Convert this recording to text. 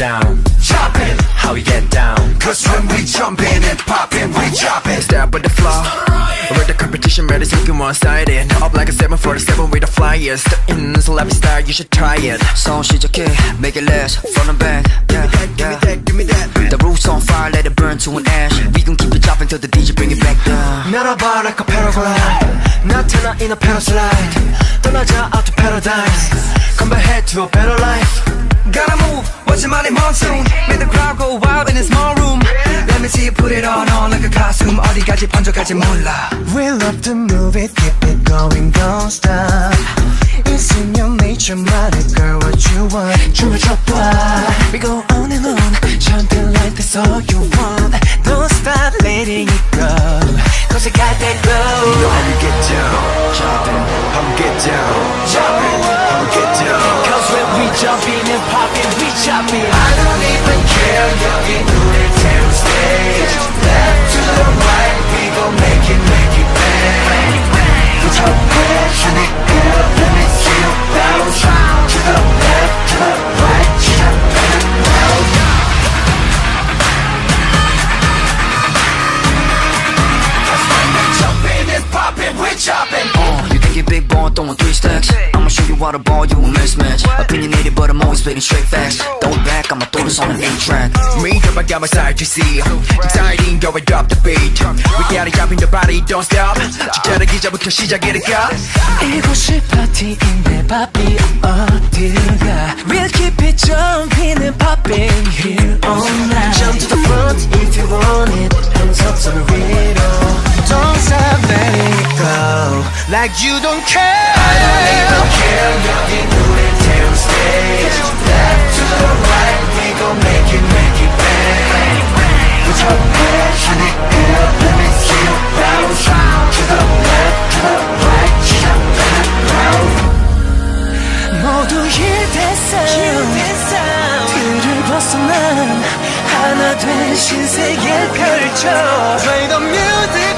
down. Jopping, how we get down. Cause when we jumping and popping, we jopping. Step with the flow. Where the competition barely taking one in. Up like a 747 with the flyers. Step in, so let me start, you should try it. So shit, okay, make it last. From the back, yeah, give me that, give me that, give me that. The roof's on fire, let it burn to an ash. We gon' keep it jopping till the DJ bring it back down. 날아봐 like a paraglide. Not turn in a paraslide. 떠나자 out to paradise. Come back to a better life. Gotta move. watch your money monsoon Make the crowd go wild in a small room Let me see you put it on on like a costume 어디까지 번져갈지 몰라 We love to move it, keep it going, don't stop It's in your nature, money girl, what you want 춤을 춰봐 We go on and on, something like that's all you want Don't stop letting it go Cause you got that glow You know how we get down, jumping, how we get down choppy. I don't even care, 여기 노래 태울 stage Left to the right, we gon' make it, make it bang. Put your passion in girl, let me see you bounce To the left, to the right, shut up now Cause when they jumpin', it's poppin', we're joppin' uh, You think you big, boy, throwin' three stacks? I'ma show you how to ball, you a mismatch Opinionated, but I'm always spitting straight facts Throw it back, I'ma throw this on an 8-track Me, drop my got my side to see Exciting, go and drop the beat We gotta jump in the body, don't stop 진짜는 기자부터 시작이니까 이곳이 파티인데 바비 어딜가 We'll Like you don't care I don't even care 여기 눈을 태운 stage Left to the right we gon' make it make it bang Put your hands in the air let me see you bounce To the left to the right jump and loud 모두 힐됐어 틀을 벗어난 하나 된 신세계 펼쳐 Play the music